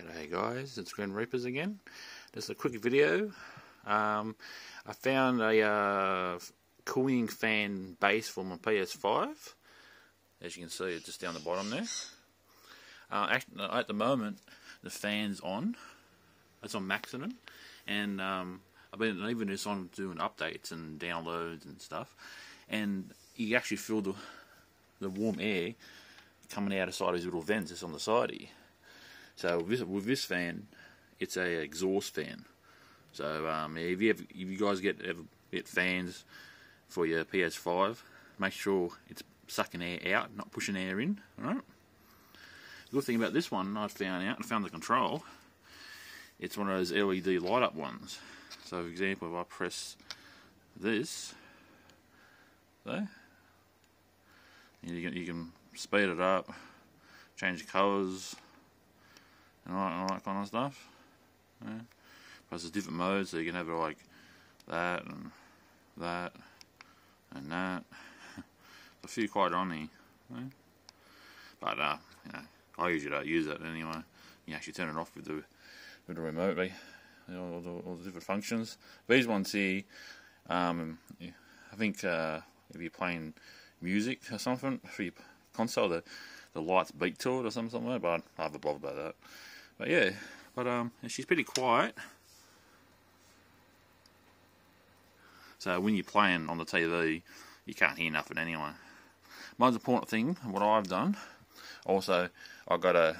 G'day guys, it's Grim Reapers again. Just a quick video. Um, I found a uh, cooling fan base for my PS5. As you can see, it's just down the bottom there. Uh, at the moment, the fan's on. It's on maximum, and um, I've been even just on doing updates and downloads and stuff. And you actually feel the the warm air coming out of side of these little vents that's on the side here. So with this, fan, it's a exhaust fan. So um, if you if you guys get ever get fans for your PS5, make sure it's sucking air out, not pushing air in. All right. The good thing about this one, I found out, I found the control. It's one of those LED light up ones. So, for example, if I press this, there, you can, you can speed it up, change the colours, and all, all that kind of stuff. Yeah. Plus there's different modes, so you can have it like that and that and that. a few quite on here. Yeah. But uh, you know, I usually don't use it anyway. You actually turn it off with the with the remote, you know, all, the, all the different functions. These ones here, um, I think uh, if you're playing music or something for your console, the the lights beat to it or something, something like that, but I haven't bothered about that. But yeah, but um, she's pretty quiet. So when you're playing on the TV, you can't hear nothing anyway. Most important thing, what I've done, also I've got a,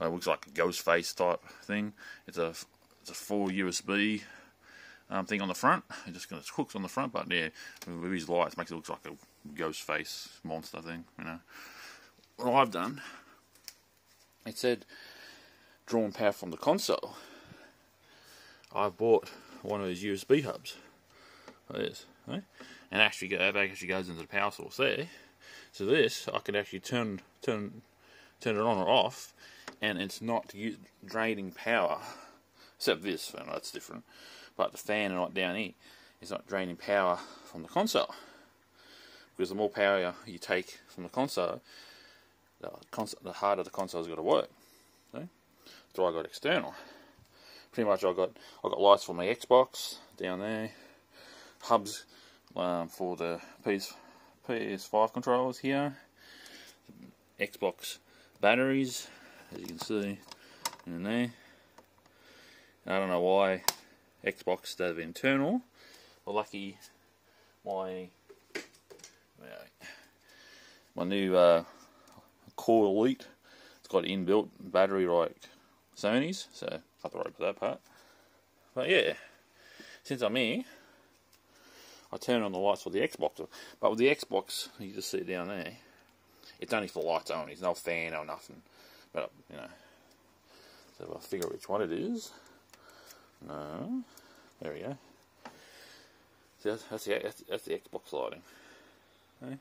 it looks like a ghost face type thing. It's a it's a full USB um, thing on the front. It just got hooks on the front, but yeah, with these lights makes it look like a ghost face monster thing. You know, what I've done, it said drawn power from the console, I've bought one of these USB hubs. This, right? and actually that actually goes into the power source there. So this I can actually turn turn turn it on or off, and it's not draining power. Except this, well, that's different. But the fan right down here is not draining power from the console. Because the more power you take from the console, the, cons the harder the console's got to work. So I got external. Pretty much I got I got lights for my Xbox down there, hubs um, for the PS PS5 controllers here, Xbox batteries as you can see in there. I don't know why Xbox does internal. Well, lucky my my new uh, Core Elite. It's got inbuilt battery like Sony's, so I'll have to for that part. But yeah, since I'm here, I turn on the lights for the Xbox. But with the Xbox, you just see down there. It's only for lights only. There's no fan or nothing. But you know, so I'll figure which one it is. No, there we go. See, that's, the that's, that's the Xbox lighting. Okay.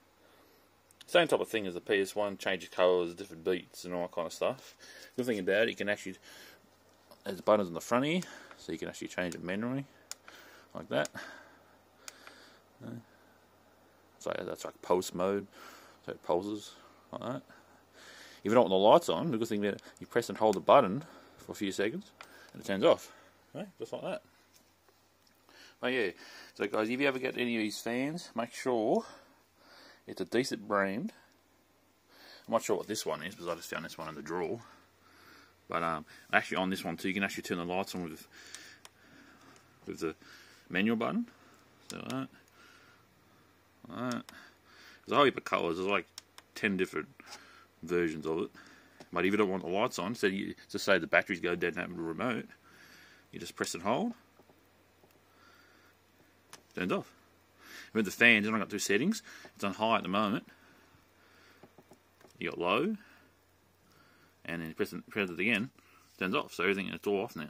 Same type of thing as the PS1, changes colours, different beats and all that kind of stuff. Good thing about it, you can actually, there's buttons on the front here, so you can actually change it manually, like that. So that's like pulse mode, so it pulses like that. If you don't want the lights on, the good thing about it, you press and hold the button for a few seconds, and it turns off, okay? just like that. But yeah, so guys, if you ever get any of these fans, make sure it's a decent brand. I'm not sure what this one is because I just found this one in the drawer. But um, actually on this one too, you can actually turn the lights on with with the manual button. So that, that. There's a whole heap of colours. There's like ten different versions of it. But if you don't want the lights on, so you just say the batteries go dead and have the remote, you just press and hold. Turns off. With the fans, I've got two settings. It's on high at the moment. You got low, and then press it, press it again, turns off. So everything it's all off now.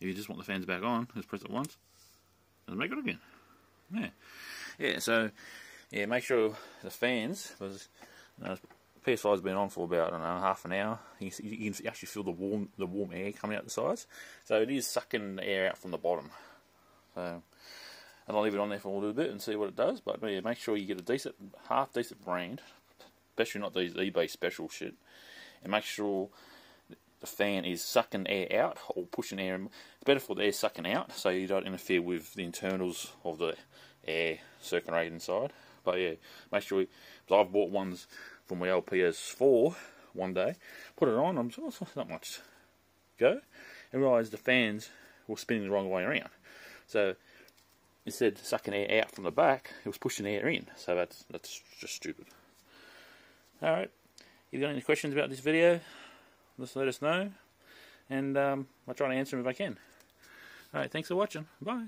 If you just want the fans back on, just press it once, and make it again. Yeah, yeah. So yeah, make sure the fans because you know, PS5's been on for about I don't know half an hour. You can, you can, actually feel the warm the warm air coming out the sides. So it is sucking the air out from the bottom. So and I'll leave it on there for a little bit and see what it does. But yeah, make sure you get a decent, half decent brand, especially not these eBay special shit, and make sure the fan is sucking air out or pushing air. In. It's better for the air sucking out, so you don't interfere with the internals of the air circulating inside. But yeah, make sure. You, I've bought ones from my old PS4 one day, put it on. I'm oh, it's not much go, and realised the fans were spinning the wrong way around. So instead of sucking air out from the back, it was pushing air in. So that's that's just stupid. All right. If you've got any questions about this video, just let us know, and um, I'll try to answer them if I can. All right. Thanks for watching. Bye.